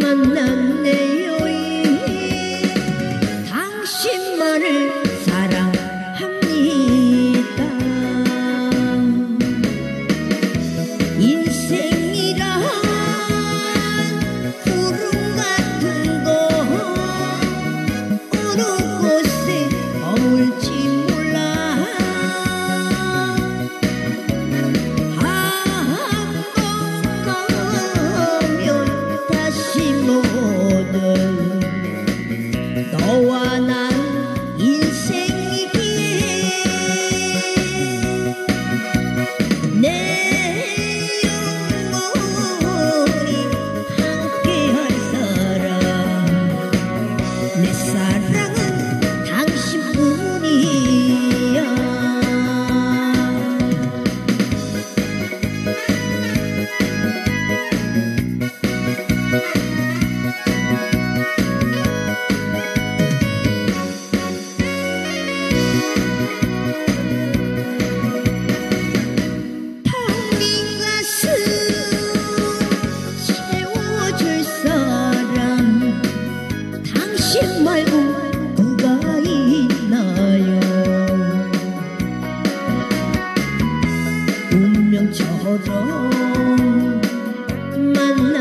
만났네요. 이 당신만을 غرام من